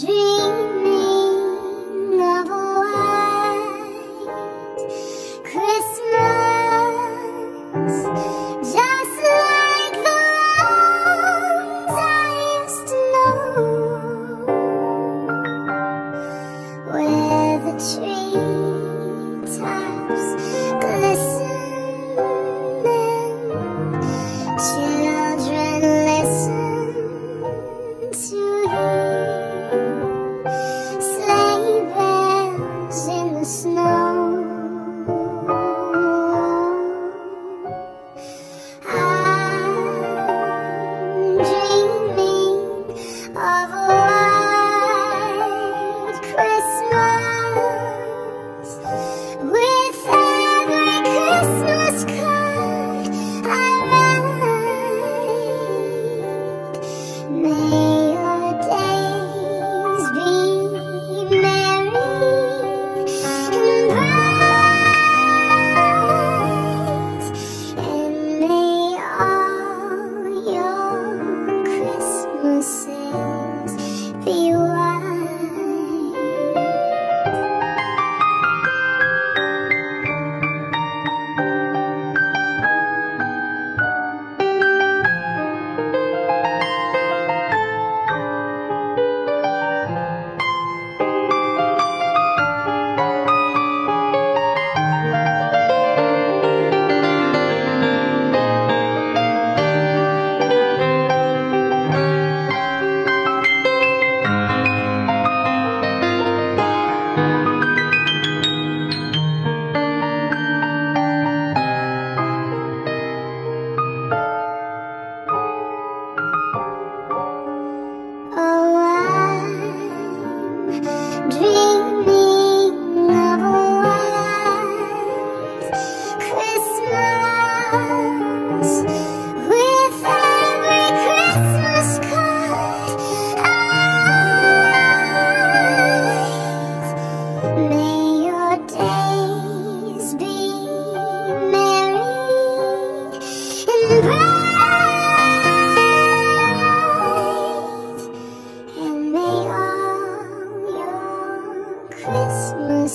Dreaming of a white Christmas Just like the ones I used to know Where the tree tops glisten and The